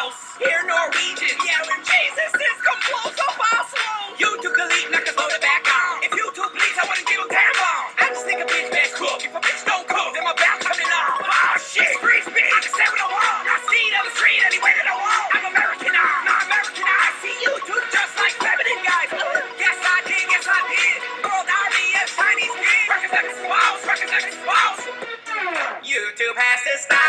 house. Here, Norwegian. yelling. Jesus is come close up our slow. You two can leave, knock us load it back on. If you two please, I wanna give a time bomb. I just think a bitch best cook. If a bitch don't cook, then my back coming off. Oh shit, free speech. I can say what I want. I see it on the street any that I want. I'm American now, not American. I see you two just like feminine guys. Uh, yes, I did, yes, I did. World, I Chinese kid. Records like a spouse, records like a spouse. You two pass this.